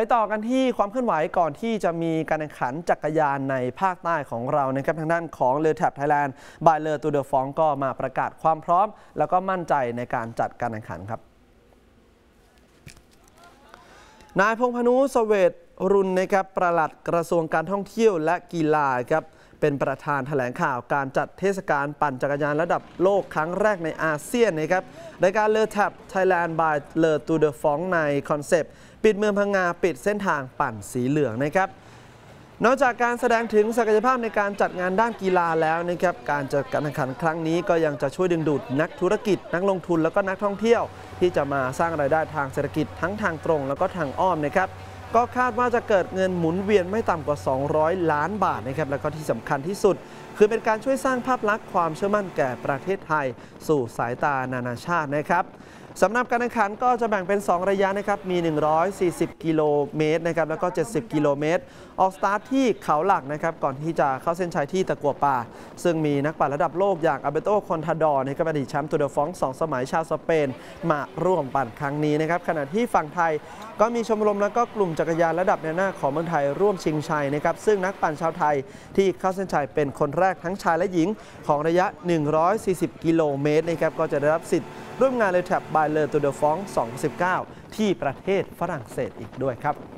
ไปต่อกันที่ความเคลื่อนไหวก่อนที่จะมีการแข่งขันจักรยานในภาคใต้ของเรานะครับทางด้านของเลอแท็บไทยแลนด์บายเลอตูเดอฟองก็มาประกาศความพร้อม แล้วก็มั่นใจในการจัดการแข่งขันครับ นายพงพนุสเวตรุนนะครับประหลัดกระทรวงการท่องเที่ยวและกีฬาครับ เป็นประธานแถลงข่าวการจัดเทศกาลปั่นจักรยานระดับโลกครั้งแรกในอาเซียนนะครับในการ L'Étape Thailand by Le Tour de France ใน concept ปิดเมืองพังงาปิดเส้นทางปั่นสีเหลืองนะครับนอกจากการแสดงถึงศักยภาพในการจัดงานด้านกีฬาแล้วนะครับการจัดการแข่งขันครั้งนี้ก็ยังจะช่วยดึงดูดนักธุรกิจ นักลงทุนแล้วก็นักท่องเที่ยว ที่จะมาสร้างรายได้ทางเศรษฐกิจทั้งทางตรง แล้วก็ทางอ้อมนะครับ ก็คาดว่าจะเกิดเงินหมุนเวียนไม่ต่ำกว่า 200 ล้านบาทนะครับ แล้วก็ที่สำคัญที่สุด คือเป็นการช่วยสร้างภาพลักษณ์ความเชื่อมั่นแก่ประเทศไทย สู่สายตานานาชาตินะครับ สำหรับการแข่งขันก็จะแบ่งเป็น 2 ระยะนะครับมี 140 กิโลเมตรนะครับแล้วก็ 70 กิโลเมตร ออกสตาร์ทที่เขาหลักนะครับก่อนที่จะเข้าเส้นชัยที่ตะกั่วป่า ซึ่งมีนักปั่นระดับโลกอย่างอัลแบร์โตคอนทาดอร์นะครับอดีตแชมป์ Tour de France สองสมัยชาวสเปน มาร่วมปั่นครั้งนี้นะครับขณะที่ฝั่งไทยก็มีชมรมแล้วก็กลุ่มจักรยานระดับแนวหน้าของเมืองไทยร่วมชิงชัยนะครับซึ่งนักปั่นชาวไทยที่เข้าเส้นชัยเป็นคนแรกทั้งชายและหญิงของระยะ 140 กิโลเมตรนะครับก็จะได้รับสิทธิ์ ร่วมงานเลยแท็บบายเลอร์ตูเดอฟอง2019 ที่ประเทศฝรั่งเศสอีกด้วยครับ